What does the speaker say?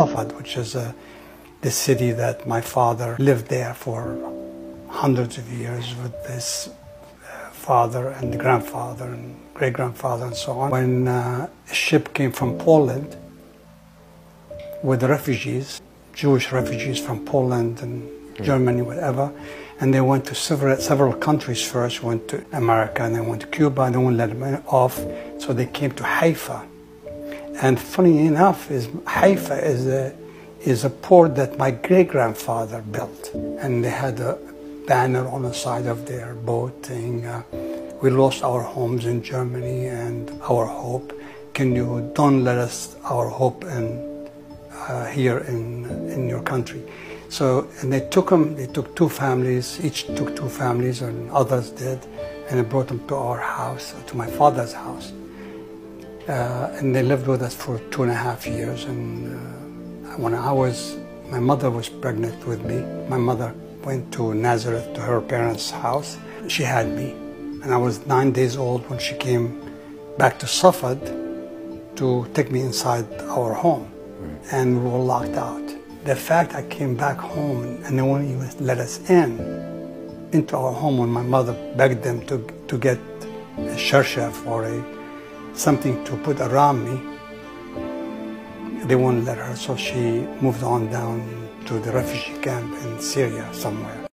Safad, which is uh, the city that my father lived there for hundreds of years with his uh, father and grandfather and great grandfather and so on. When uh, a ship came from Poland with refugees, Jewish refugees from Poland and Germany, whatever, and they went to several, several countries first, went to America and then went to Cuba and they wouldn't let them off, so they came to Haifa. And funny enough, is Haifa is a is a port that my great grandfather built, and they had a banner on the side of their boat saying, uh, "We lost our homes in Germany and our hope. Can you don't let us our hope in uh, here in in your country?" So and they took them. They took two families. Each took two families, and others did, and they brought them to our house, to my father's house. Uh, and they lived with us for two and a half years. And uh, when I was, my mother was pregnant with me. My mother went to Nazareth to her parents' house. She had me, and I was nine days old when she came back to Safad to take me inside our home, and we were locked out. The fact I came back home and they wouldn't even let us in into our home when my mother begged them to to get a sharshaf or a something to put around me. They won't let her, so she moved on down to the refugee camp in Syria somewhere.